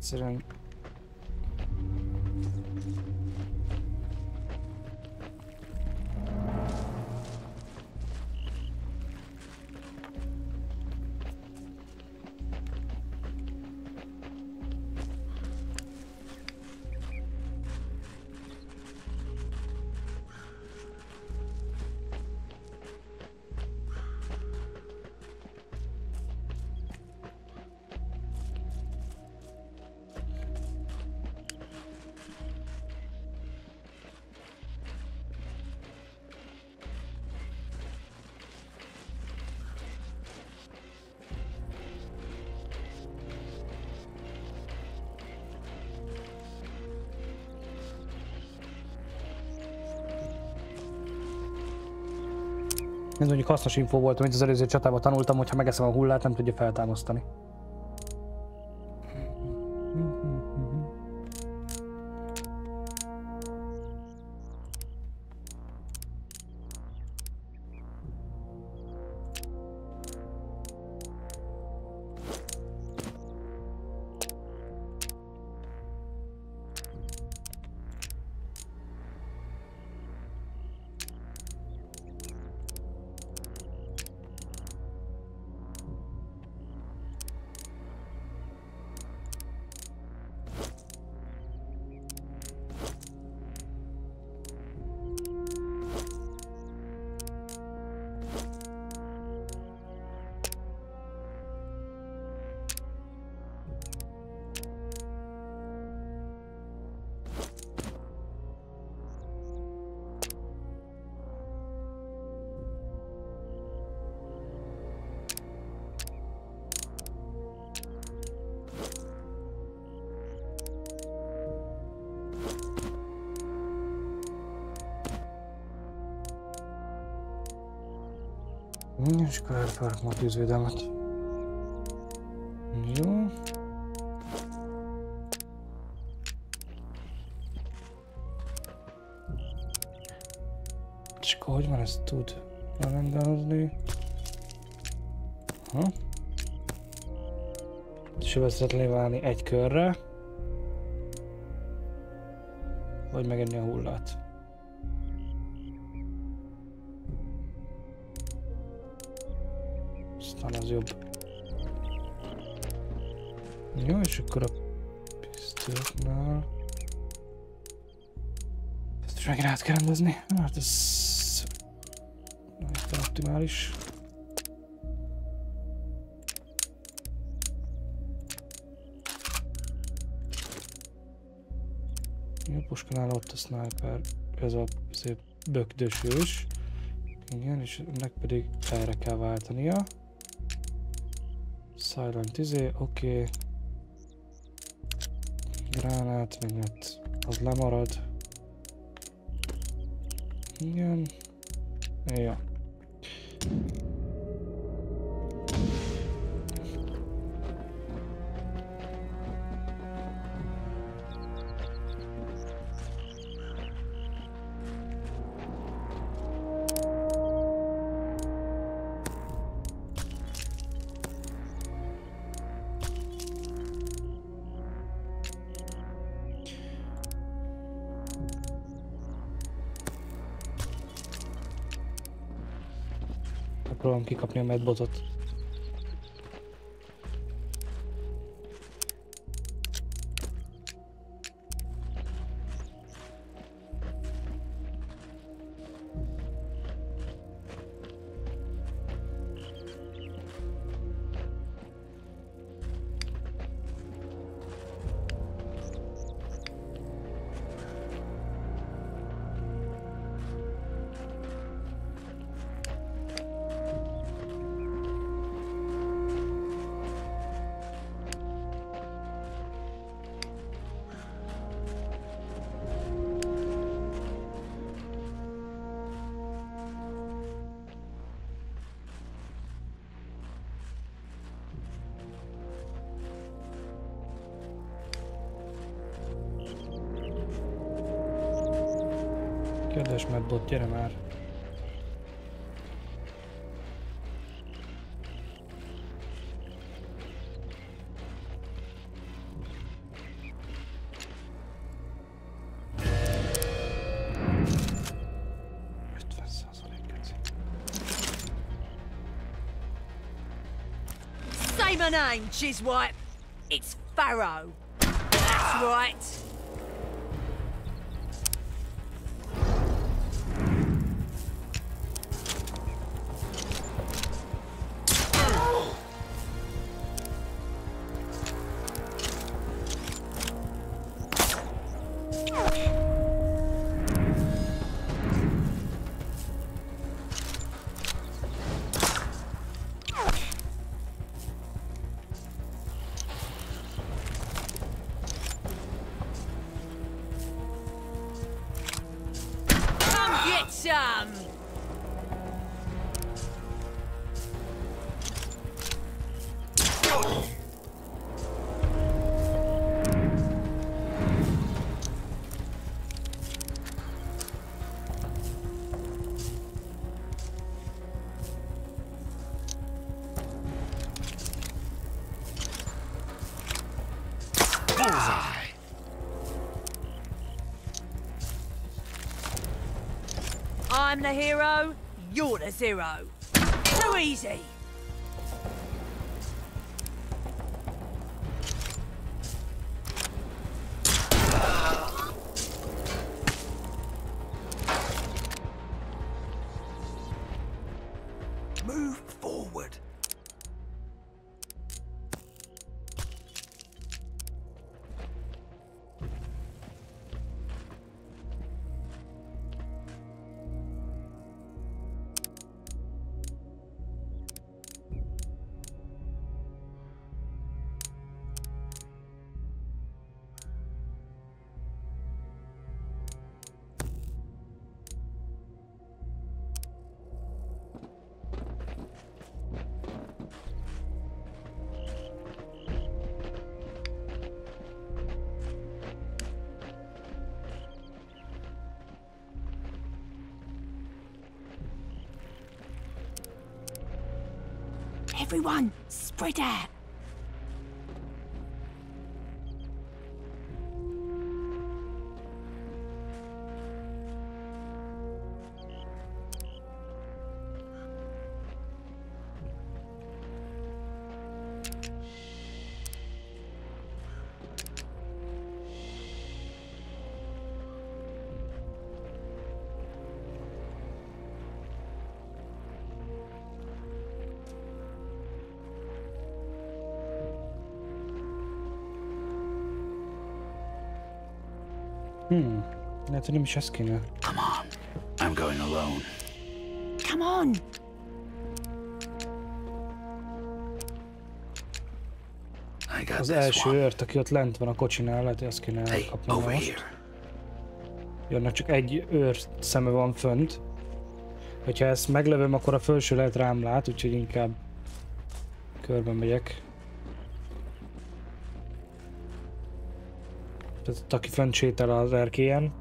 accident. Ez mondjuk hasznos info volt, amit az előző csatában tanultam, hogy ha megeszem a hullát, nem tudja feltámasztani. És akkor elfarkom a tűzvédelmet. Jó. És akkor hogy van ezt tud rendezni? Ha? Sebezhetlené válni egy körre. Vagy megenni a hullát. És akkor a pisztolyoknál... Ezt is megint át kell rendezni. Hát ez... Nem optimális. Jó, puskánál ott a sniper, ez a szép bökdös ős. Igen, és ennek pedig erre kell váltania. Silent izé, oké. Okay. Gránát, meg az lemarad. Igen. Ja. अपनी में बहुत Kérdés, mert bot, gyere már! Say my name, Chiswipe. It's Pharaoh. That's right. I'm the hero, you're the zero. Too easy. Everyone, spread out. Hmm. Lehet, hogy nem is ez kéne. Come on. I'm going alone. Come on. I got Az this első őrt, aki ott lent van a kocsinál, lehet, hogy azt kéne Hey, elkapni over most. here. Jönnek csak egy őr szeme van fönt. Hogyha ezt meglövöm, akkor a felső lehet rám lát, úgyhogy inkább körbe megyek. Ott, aki fönt sétál az erkélyen.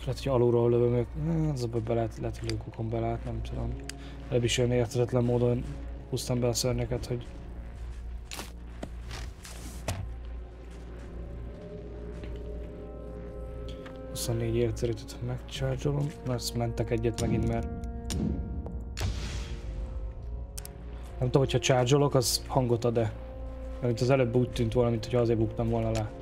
Lehet, hogy alulról lövöm ők. Eh, Az a be lehet, lehet, hogy lőkukon belát, nem tudom. Előbb is olyan értetetlen módon húztam be a szörnyeket, hogy 24 értérítet megcsárzsolom. Na, ezt mentek egyet megint, mert... Nem tudom, hogyha csárgyolok, az hangot ad-e. Mert az előbb úgy tűnt volna, mint hogy azért buktam volna le.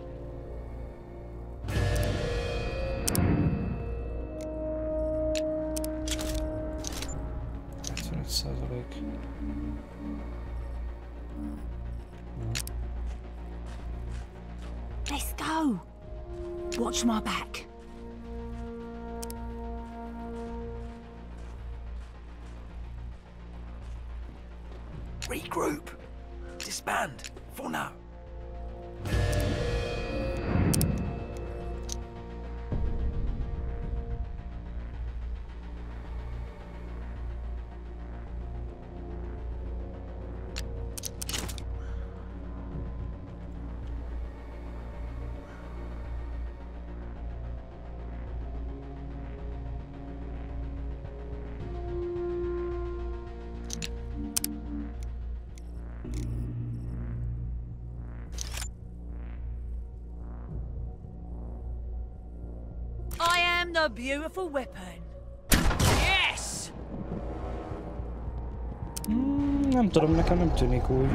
The beautiful weapon. Yes! Mm, Nem tudom, nekem nem tűnik úgy.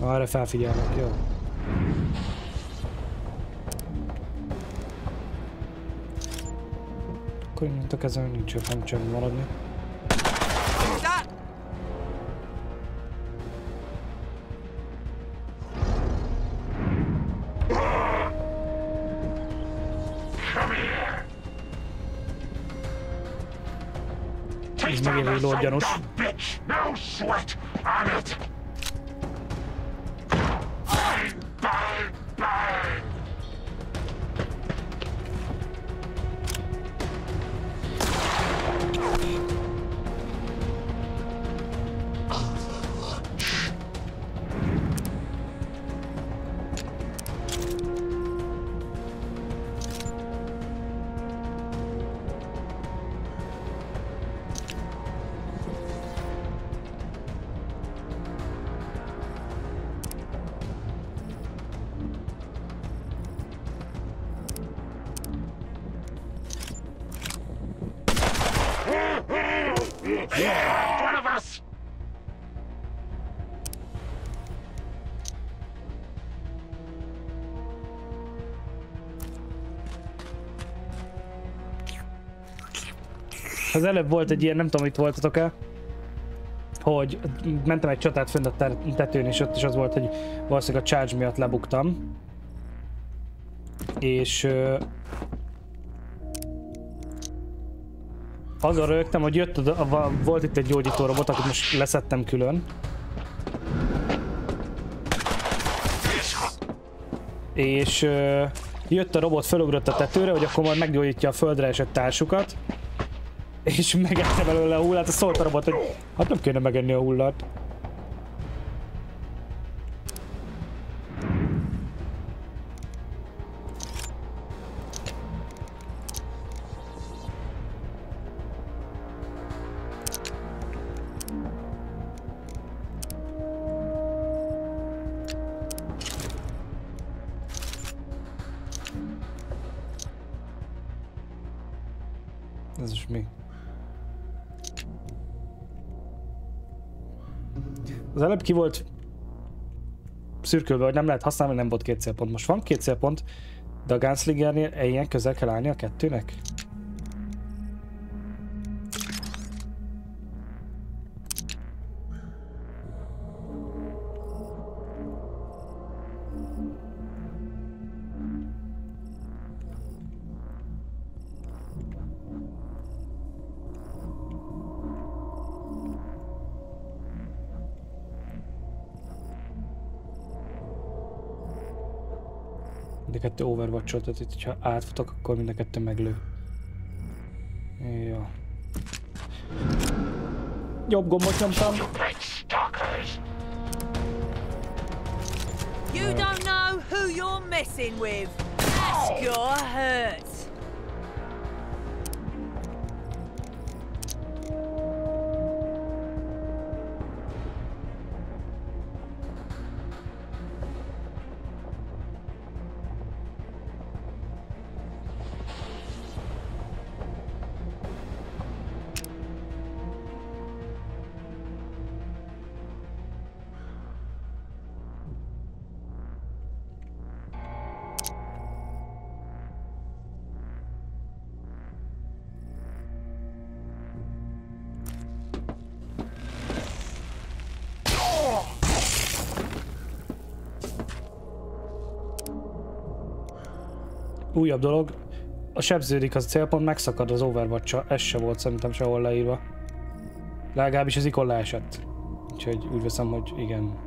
Arra felfigyelnek, jó. Akkor innentől kezdve nincs nem csönd maradni. Ez megint reload gyanús. bitch! No sweat on it! Az előbb volt egy ilyen, nem tudom, itt voltatok-e, hogy mentem egy csatát fönt a tetőn, és ott is az volt, hogy valószínűleg a charge miatt lebuktam. És azon rögtem, hogy jött, a, volt itt egy gyógyító robot, akit most leszettem külön. És jött a robot, fölugrott a tetőre, hogy akkor majd meggyógyítja a földre esett társukat. És megette belőle a hullát, azt szólt a robot, hogy hát nem kéne megenni a hullát. Ez is mi? Az előbb ki volt szürkölve, hogy nem lehet használni, nem volt két célpont. Most van két célpont, de a Gunslingernél ilyen közel kell állni a kettőnek? Kettő overwatch tehát itt, ha átfutok, akkor mind a kettő meglő. Ja. Jobb gombot nyomtam. You don't know who you're messing with. That's gonna hurt. Újabb dolog. A sebződik az célpont, megszakad az overwatch Ez se volt szerintem sehol leírva. Legalábbis az ikon leesett. Úgyhogy úgy veszem, hogy igen.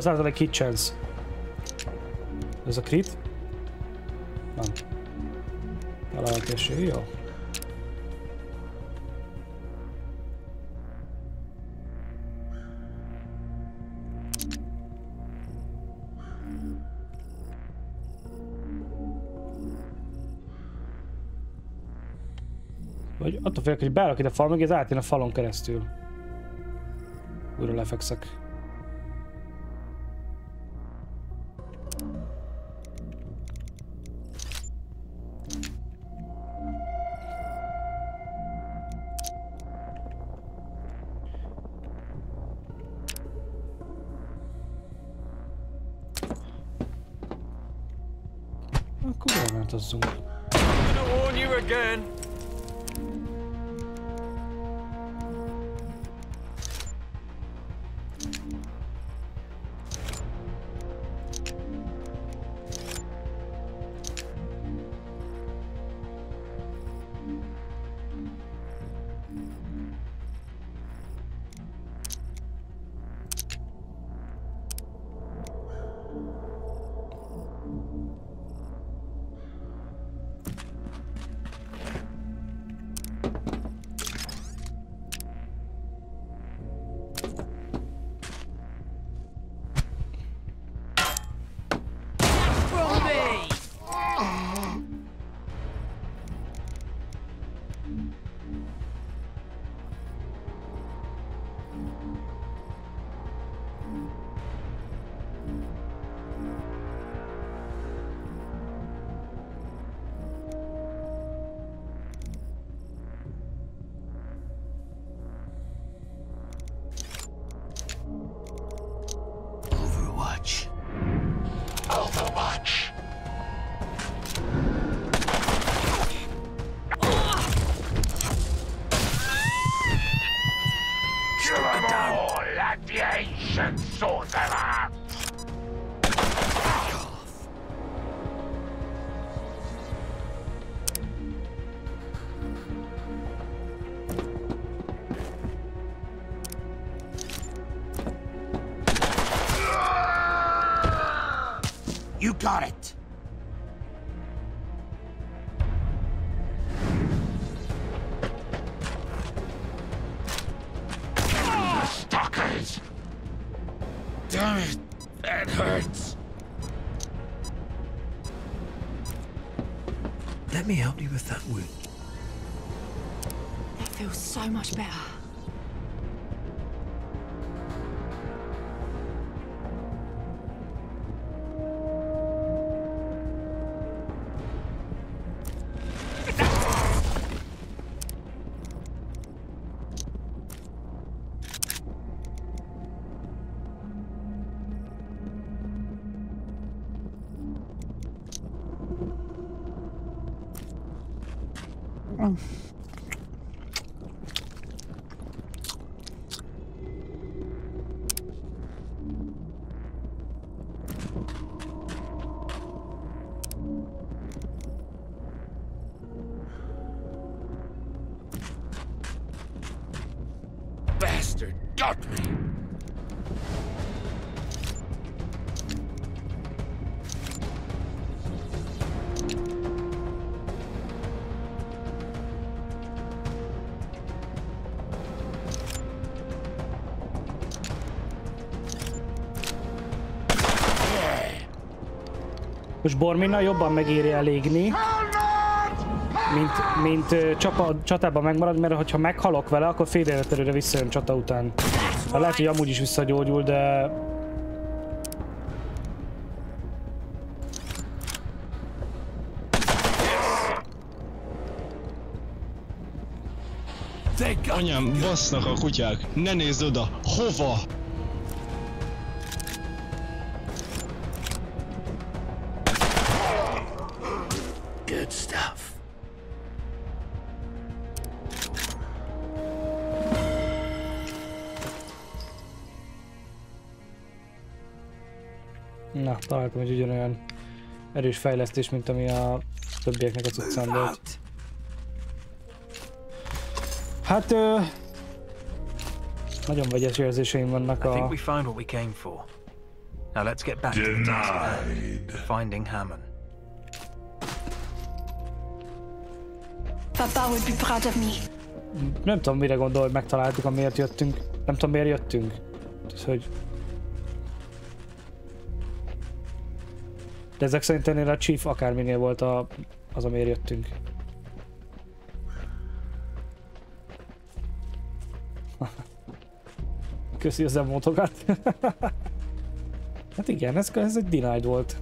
0% hit chance. Ez a crit? Nem. Talált esély, jó. Vagy attól félek, hogy beállok ide a fal mögé, ez átjön a falon keresztül. Újra lefekszek. Much better. Bastard. Got me. Most Borminnal jobban megéri elégni, mint, mint csapa, csatában megmarad, mert hogyha meghalok vele, akkor fél életerőre visszajön csata után. Hát lehet, hogy amúgy is visszagyógyul, de... Anyám, basznak a kutyák! Ne nézz oda! Hova? Találtam egy ugyanolyan erős fejlesztés, mint ami a többieknek a cuccán volt. Hát, ö, nagyon vegyes érzéseim vannak I think a... we found what we came for. Now let's get back to the task. Denied. Finding Hammond. Papa would be proud of me. Nem tudom, mire gondol, hogy megtaláltuk, amiért jöttünk. Nem tudom, miért jöttünk. Ez, hogy... De ezek szerint ennél a Chief akárminél volt a, az, amiért jöttünk. Köszi az emótokat. hát igen, ez, ez egy denied volt.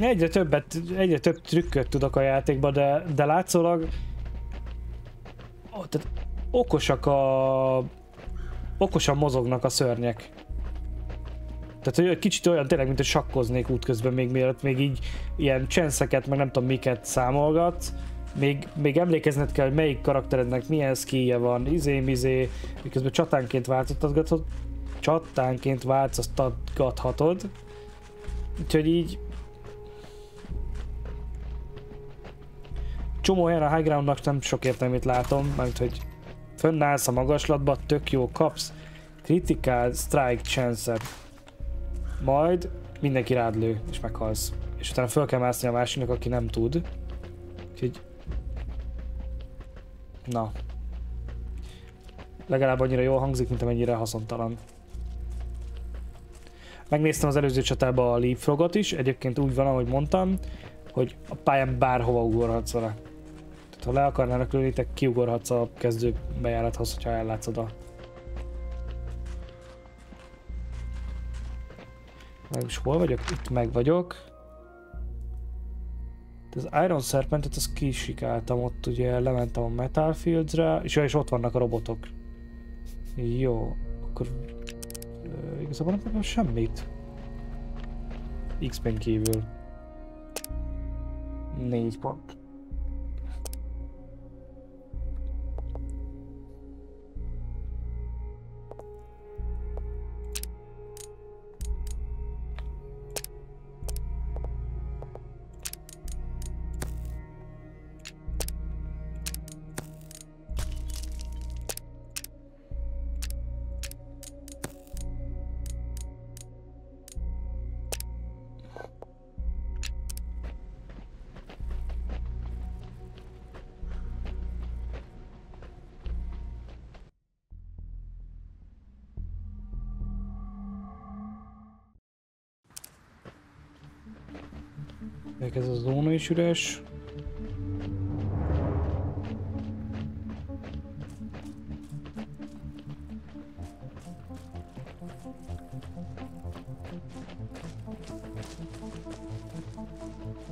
Egyre többet, egyre több trükköt tudok a játékba, de, de látszólag ó, tehát okosak a... okosan mozognak a szörnyek. Tehát hogy kicsit olyan tényleg, mint hogy sakkoznék útközben még mielőtt még így ilyen csenszeket, meg nem tudom miket számolgat. Még, még emlékezned kell, hogy melyik karakterednek milyen skillje van, izé, mizé, miközben csatánként változtatgatod, csatánként változtatgathatod. Úgyhogy így csomó helyen a high groundnak nem sok értelmét látom, mert hogy fönnállsz a magaslatba, tök jó, kapsz critical strike chance-et. Majd mindenki rád lő, és meghalsz. És utána föl kell mászni a másiknak, aki nem tud. Úgyhogy... Na. Legalább annyira jól hangzik, mint amennyire haszontalan. Megnéztem az előző csatában a leapfrogot is, egyébként úgy van, ahogy mondtam, hogy a pályán bárhova ugorhatsz vele. Ha le akarnának lőni, te kiugorhatsz a kezdő bejárathoz, hogyha ellátszod a... Meg is hol vagyok? Itt meg vagyok. Az Iron Serpentet azt kisikáltam ott, ugye lementem a Metal Fields-re, és, ja, és ott vannak a robotok. Jó, akkor ö, igazából nem kapom semmit. X-Ben kívül. 4 pont. Is üres.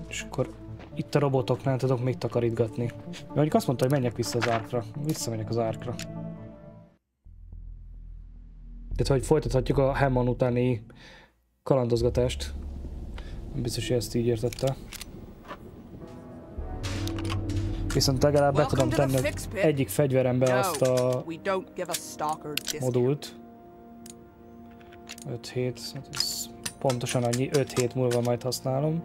És akkor itt a robotoknál tudok még takarítgatni. Mert mondjuk azt mondta, hogy menjek vissza az árkra. Visszamegyek az árkra. Tehát, hogy folytathatjuk a Hammond utáni kalandozgatást. Biztos, hogy ezt így értette. Viszont legalább be tudom tenni egyik fegyverembe azt a modult. 5 hét, ez pontosan annyi, 5 hét múlva majd használom.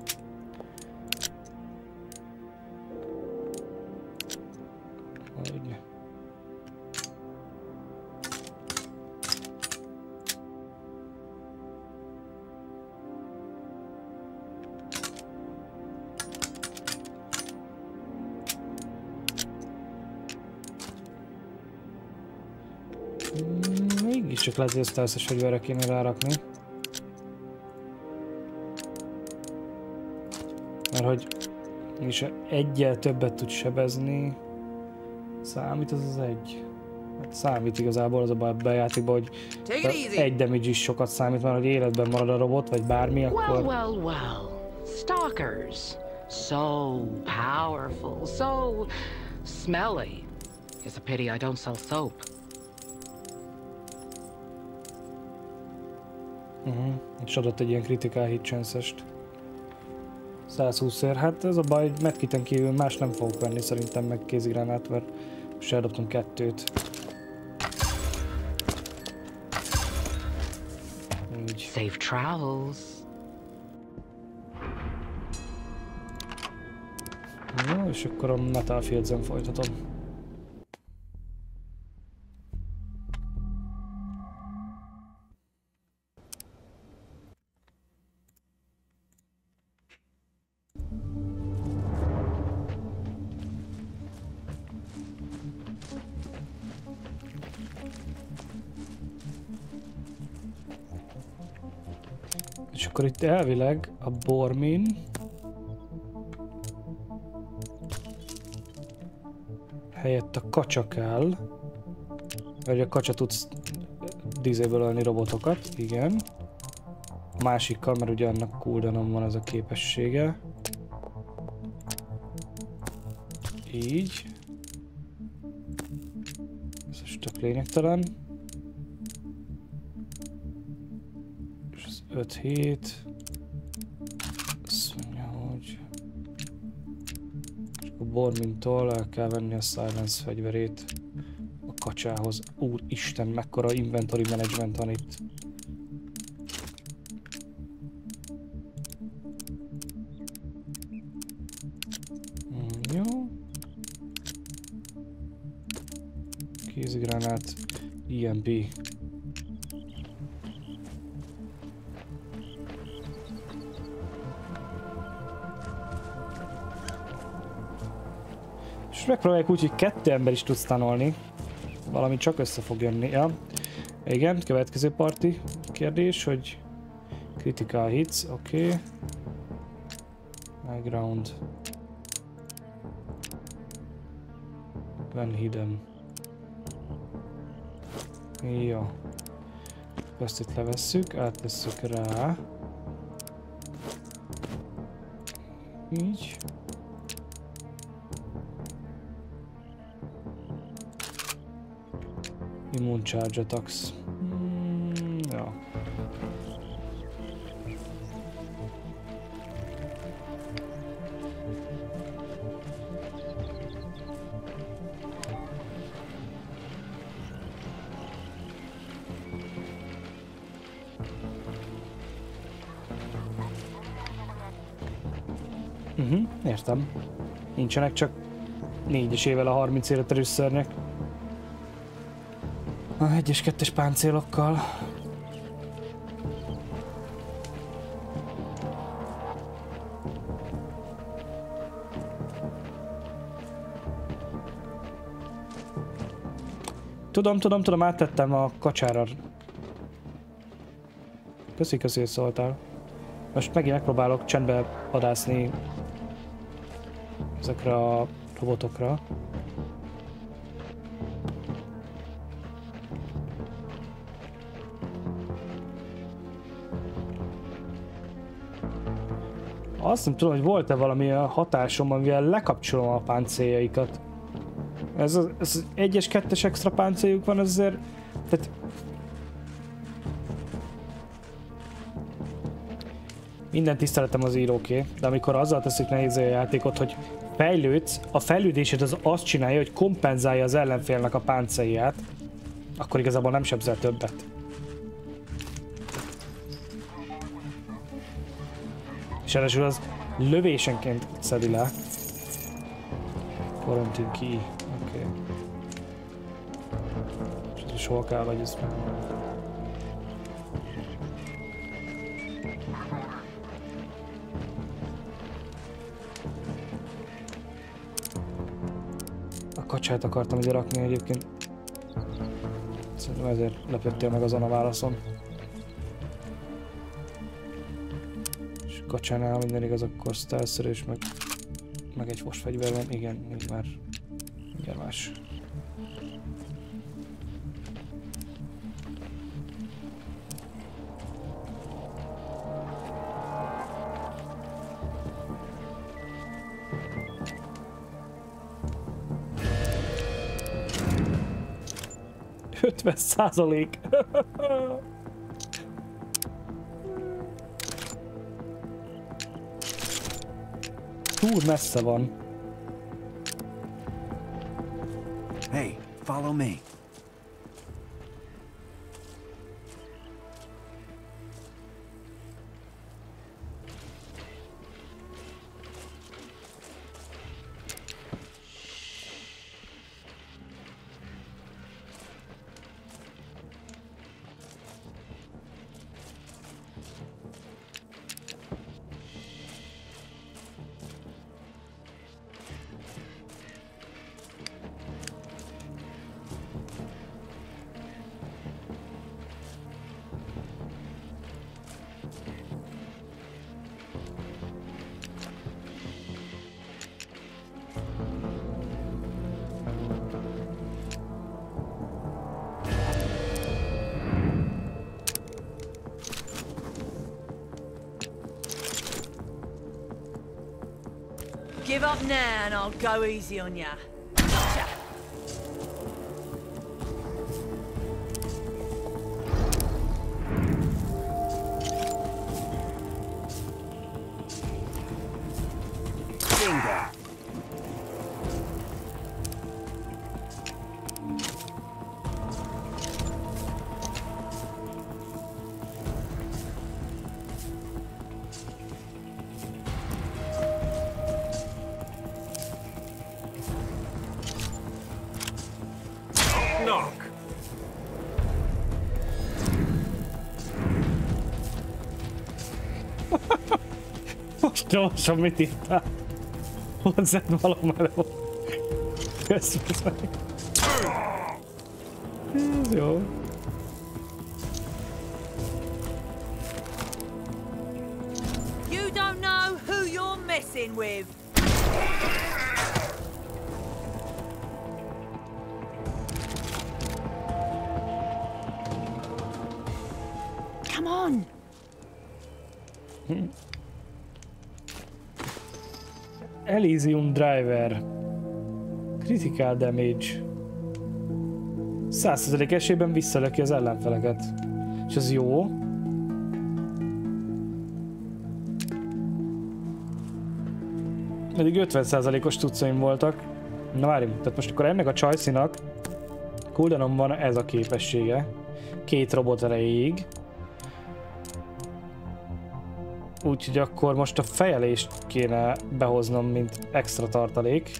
Lehet, hogy ezt a összes fegyverre kéne rárakni. Mert hogy is egyel többet tud sebezni. Számít az az egy? Hát számít igazából az a baj a játékban, hogy egy damage is sokat számít, mert hogy életben marad a robot, vagy bármi, Well, akkor... well, well. Stalkers. So powerful, so smelly. It's a pity I don't sell soap. Uh-huh. És adott egy ilyen critical hit chance-est. 120 ér. Hát ez a baj, hogy medkiten kívül más nem fogok venni szerintem meg kézigránát, mert És eldobtam kettőt. Így. Safe travels. Jó, és akkor a Metal Fields-en folytatom. Akkor itt elvileg a Bormin helyett a kacsa kell. Vagy a kacsa tudsz dízéből ölni robotokat, igen. A másikkal, mert ugye annak cooldown van ez a képessége. Így. Ez most tök lényegtelen. 5 hét. Azt mondja, hogy... És a Bormintól el kell venni a Silence fegyverét a kacsához. Úristen, mekkora inventory management van itt. Mm, Jó. Megpróbáljuk úgy, hogy kettő ember is tudsz tanulni. Valami csak össze fog jönni. Ja. Igen, következő parti kérdés, hogy critical hits, oké. Okay. Background. When hidden. Jó. Ezt itt levesszük, áttesszük rá. Így. Immune charge attacks. Mm, ja. Mhm, értem. Nincsenek csak négyesével a 30 életerős szörnyek. A 1-es 2-es páncélokkal. Tudom, tudom, tudom, áttettem a kacsára. Köszi, köszi, hogy szóltál. Most megint megpróbálok csendbe vadászni ezekre a robotokra. Azt nem tudom, hogy volt-e valami hatásom, amivel lekapcsolom a páncéljaikat. Ez az, ez az egyes, kettes extra páncéljuk van, ez azért... Tehát... Minden tiszteletem az íróké, de amikor azzal teszik nehéz a játékot, hogy fejlődsz, a fejlődésed az azt csinálja, hogy kompenzálja az ellenfélnek a páncélját, akkor igazából nem sebzel többet. És ráadásul az lövésenként szedi le. Quarantine key. Oké. És ez is hol kell, vagy ez meg... A kacsát akartam ide rakni egyébként. Szerintem ezért lepettél meg azon a válaszon. Kacsánál minden igaz, akkor stealth és meg, meg egy fos fegyver van. Igen, így már mindjárt más. Ötven százalék. Túl messze van. Hey, follow me. Up now and I'll go easy on ya. Most gyorsan mit írtál? Hozzád jó. You don't know who you're messing with. Elysium Driver. Critical damage. 100% esélyben visszalöki az ellenfeleket. És az jó. Eddig 50%-os tucaim voltak. Na várjunk, tehát most akkor ennek a csajszinak cooldown van ez a képessége. Két robot erejéig. Úgyhogy akkor most a fejelést kéne behoznom, mint extra tartalék.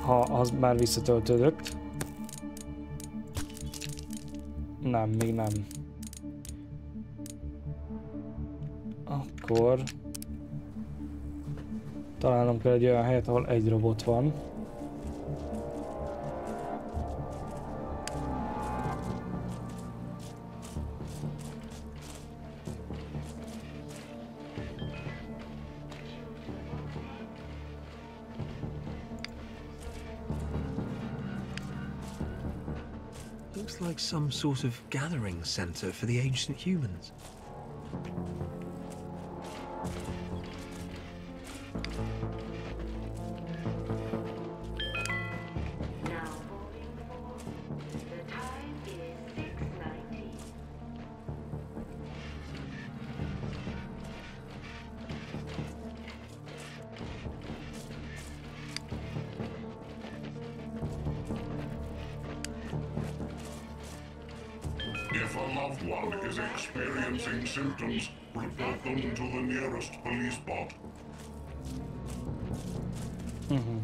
Ha az már visszatöltődött. Nem, még nem. Akkor... Találnom kell egy olyan helyet, ahol egy robot van. Looks like some sort of gathering center for the ancient humans. Symptoms, report them to the nearest police bot. Mm-hmm.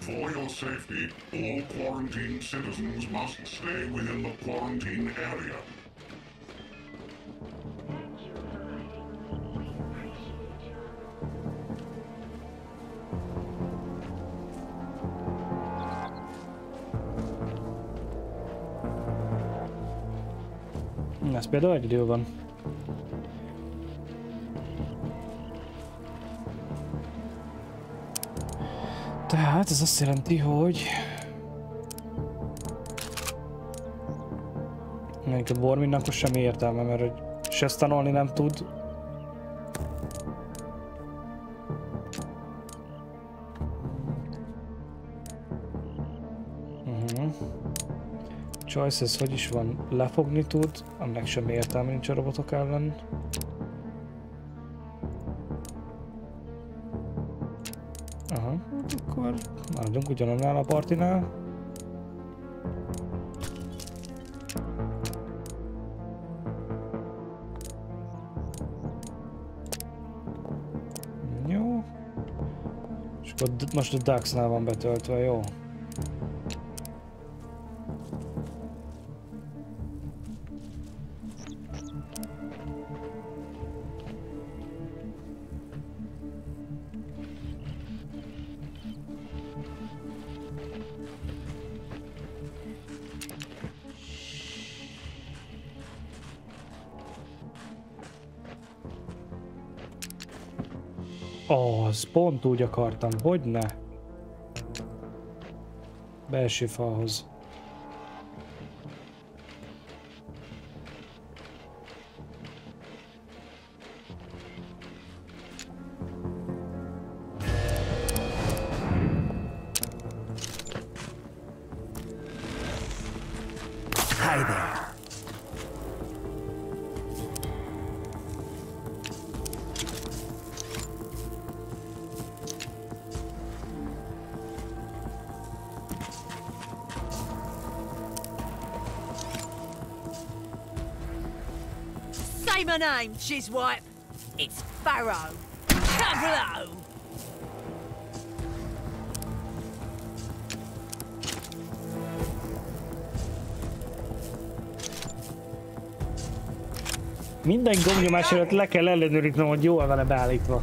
For your safety, all quarantined citizens must stay within the quarantine area. Például egy idő van. Tehát ez azt jelenti, hogy... Még a Borminnak most semmi értelme, mert hogy se tanulni nem tud. Uh-huh. Choices, hogy is van? Lefogni tud, annak semmi értelme nincs a robotok ellen. Aha, hát akkor maradjunk ugyanannál a partinál. Jó. És akkor most a Ducksnál van betöltve, jó? Pont úgy akartam, hogy ne. Belső falhoz. Say my name, Chiswipe. It's Farrow. Cablo. Minden gombnyomás előtt le kell ellenőriznem, hogy jól van-e beállítva.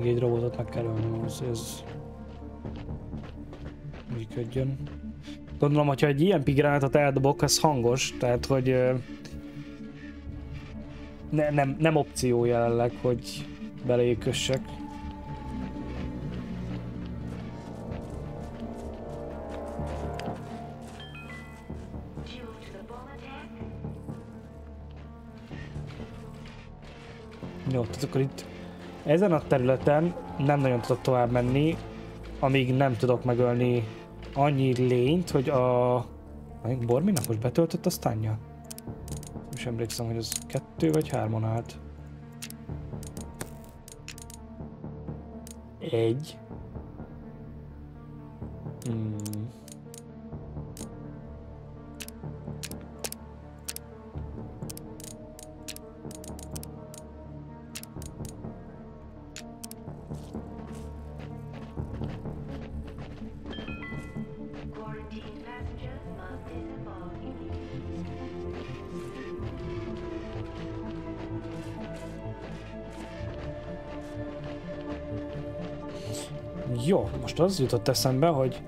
Még egy robotot meg kell ölni ahhoz, hogy ez működjön. Gondolom, hogyha egy ilyen pigránátot eldobok, az hangos, tehát hogy ne, nem, nem opció jelenleg, hogy belékössek. Jó, tehát akkor itt ezen a területen nem nagyon tudok tovább menni, amíg nem tudok megölni annyi lényt, hogy a... Borminak most betöltött a stanja? Is emlékszem, hogy az kettő vagy hárman állt. Egy. Az jutott eszembe, hogy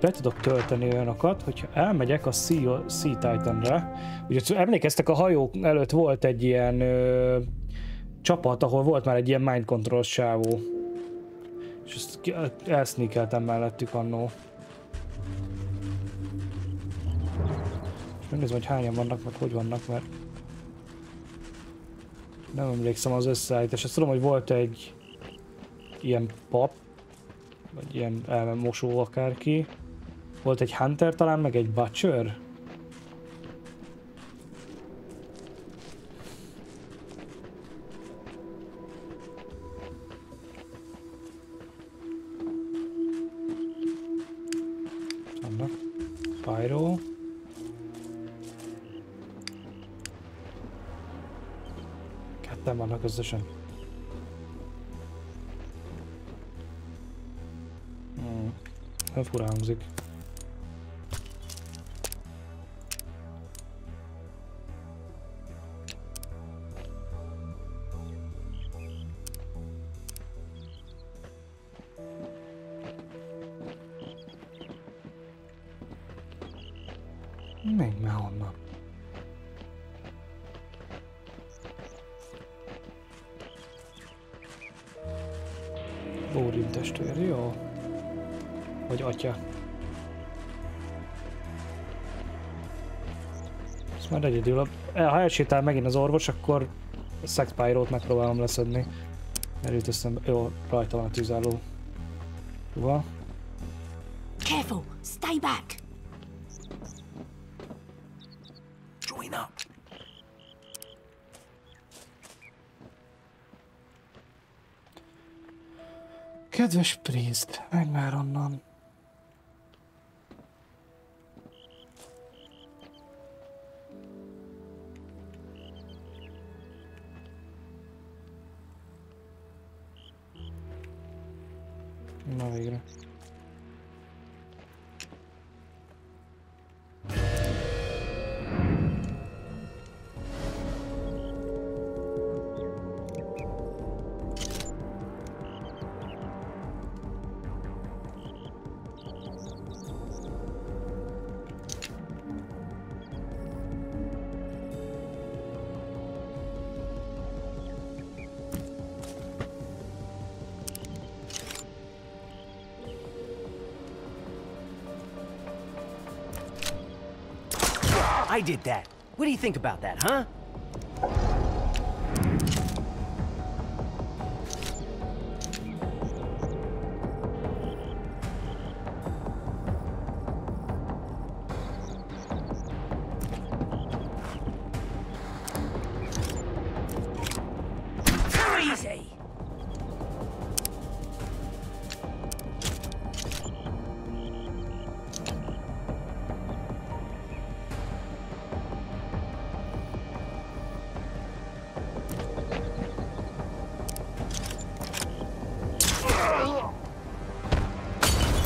be tudok tölteni olyanokat, hogyha elmegyek a Sea, sea Titan-re. Ugye emlékeztek, a hajó előtt volt egy ilyen ö, csapat, ahol volt már egy ilyen mind control sávó. És ezt elszníkeltem mellettük annó. Megnézem, hogy hányan vannak, meg hogy vannak, mert nem emlékszem az összeállítás. Azt tudom, hogy volt egy ilyen pap, vagy ilyen eh, elmosó akárki. Volt egy Hunter talán, meg egy Butcher? Annak. Pyro. Ketten vannak közösen. 5 óra hangzik. Ha elsétál megint az orvos, akkor Sex Pyro-t megpróbálom leszedni. Jut eszembe, jó, rajta van a tűzálló. Hova? Careful! Stay back! Join up. Kedves Priest, meg már onnan. Did that. What do you think about that, huh?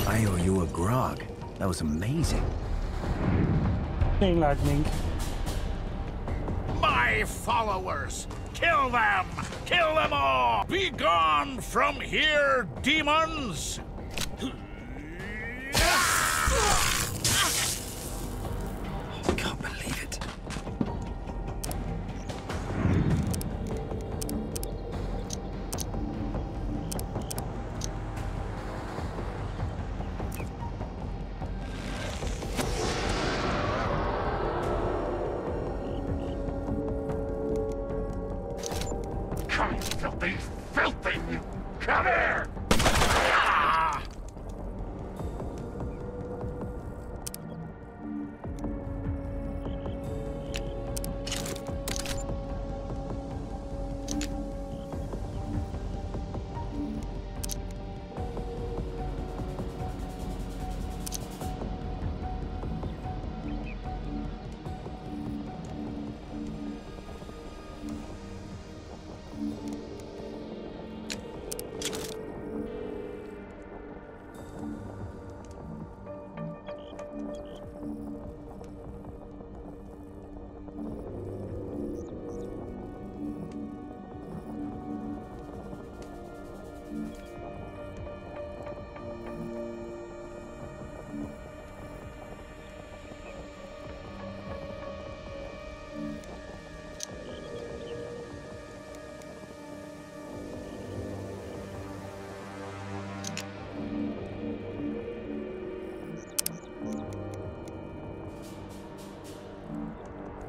I owe you a grog. That was amazing. Fény lightning. My followers! Kill them! Kill them all! Be gone from here, demons!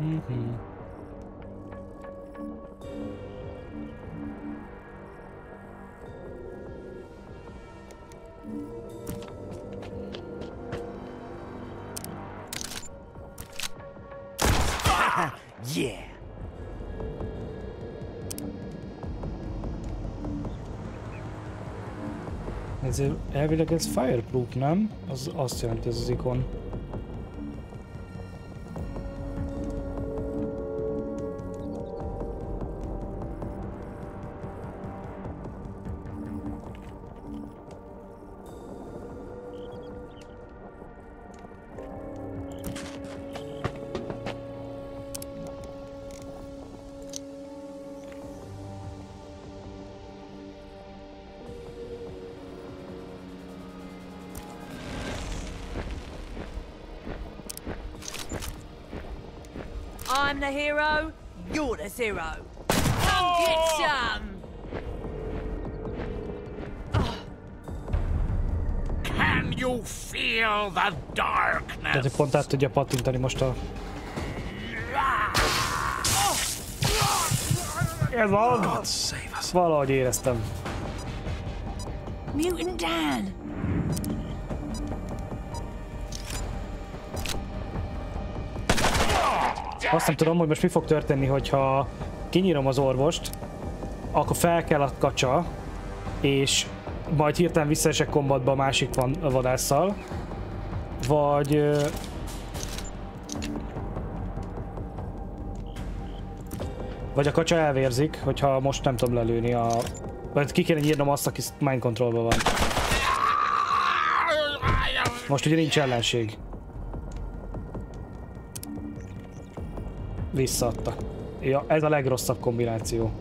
Mhm. Yeah. Ezért elvileg ez fireproof, nem? Az azt jelenti ez hero, you're the zero. Come get some! Can you feel the darkness? Tehát, pont át tudja pattintani most a... Ez az! Valahogy éreztem. Mutant Dan! Azt nem tudom, hogy most mi fog történni, hogyha kinyírom az orvost, akkor fel kell a kacsa, és majd hirtelen visszaesek kombatba a másik van, a vadásszal, vagy... Vagy a kacsa elvérzik, hogyha most nem tudom lelőni a... Vagy ki kéne nyírnom azt, aki mind controlban van. Most ugye nincs ellenség. Visszaadta. Ja, ez a legrosszabb kombináció.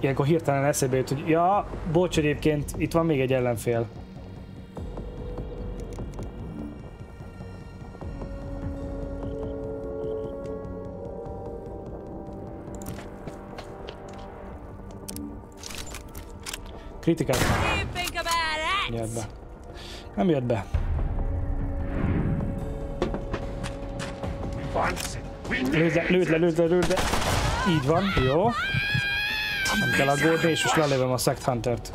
Ilyenkor hirtelen eszébe jut, hogy ja, bocs egyébként, itt van még egy ellenfél. Kritikát jött be. Nem jött be. Lőd le, lőd le, lőd le, lőd le. Így van, jó. Nem kell aggódni, és most lelövöm a Sect Huntert.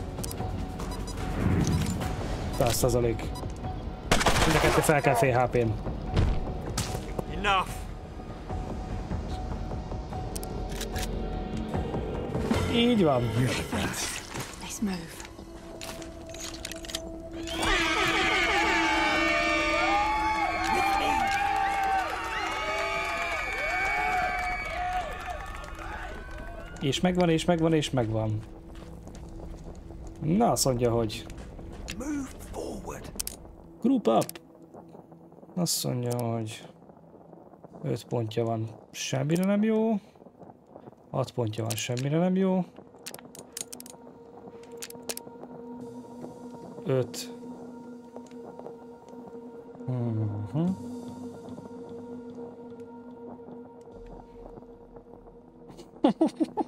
100 Mind a kettő fel kell fél HP-n. Enough. Így van. Let's move. És megvan, és megvan, és megvan. Na, azt mondja, hogy. Group up. Azt mondja, hogy 5 pontja van, semmire nem jó. 6 pontja van, semmire nem jó. 5. Mhm. After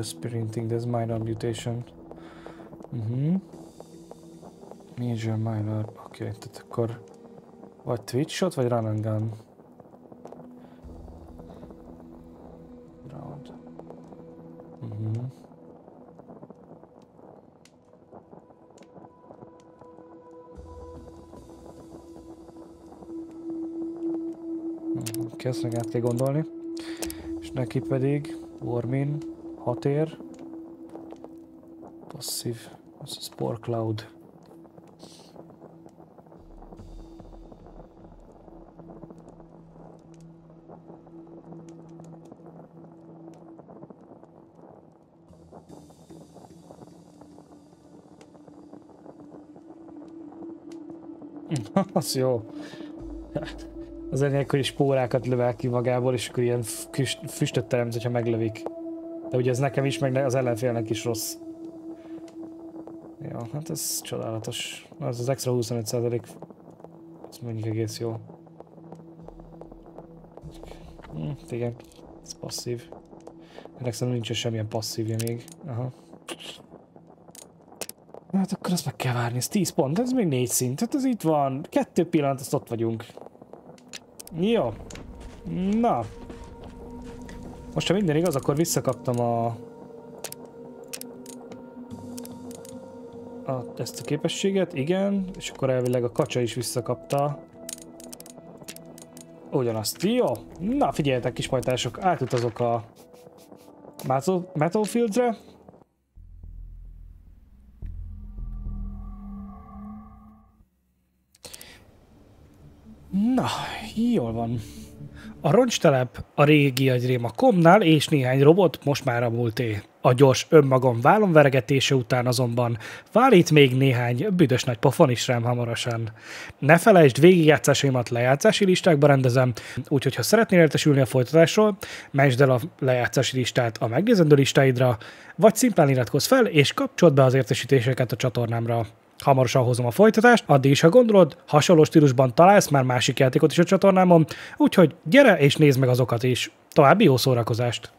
sprinting, there's minor mutation. Mhm. Major, minor, oké, okay, tehát akkor vagy Twitch shot, vagy run and gun. Round. Mhm. Mhm, Oké, ezt meg át kell gondolni. És neki pedig Warmin, 6 ér. Passzív, ez Spore Cloud. Az jó. Az enélkül is spórákat lövel ki magából, és akkor ilyen füst, füstöt teremt, hogyha meglövik. De ugye ez nekem is, meg az ellenfélnek is rossz. Ja, hát ez csodálatos. Az az extra 25 százalék, az mondjuk egész jó. Hm, igen, ez passzív. Ennek szerintem nincs semmilyen passzívja még. Aha. Hát akkor azt meg kell várni, ez 10 pont, ez még 4 szint, hát ez itt van. Kettő pillanat, azt ott vagyunk. Jó. Na. Most ha minden igaz, akkor visszakaptam a... a ezt a képességet, igen, és akkor elvileg a kacsa is visszakapta. Ugyanazt, jó. Na figyeljetek kis pajtások, átutazok a Metal, Metalfield-re. Na, jól van. A roncstelep a régi agyrém a komnál és néhány robot most már a múlté. A gyors önmagam vállon veregetése után azonban vár itt még néhány büdös nagy pofon is rám hamarosan. Ne felejtsd, végigjátszásaimat lejátszási listákba rendezem, úgyhogy ha szeretnél értesülni a folytatásról, mentsd el a lejátszási listát a megnézendő listáidra, vagy szimplán iratkozz fel és kapcsold be az értesítéseket a csatornámra. Hamarosan hozom a folytatást, addig is, ha gondolod, hasonló stílusban találsz már másik játékot is a csatornámon, úgyhogy gyere és nézd meg azokat is. További jó szórakozást!